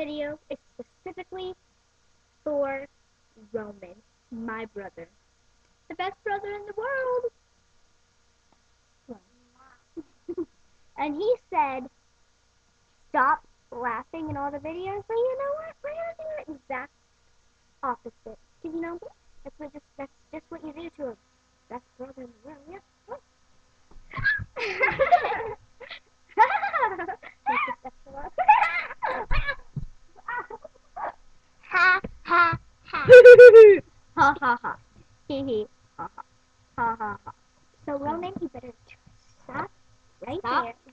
Video is specifically for Roman, my brother. The best brother in the world. and he said, stop laughing in all the videos, but you know what? We're gonna do the exact opposite. Cause you know, that's what just that's just what you do to a best brother in the world. Yeah. ha ha. ha. Hee hee. Ha ha. Ha ha ha. So Roman, you better stop right Stop. there.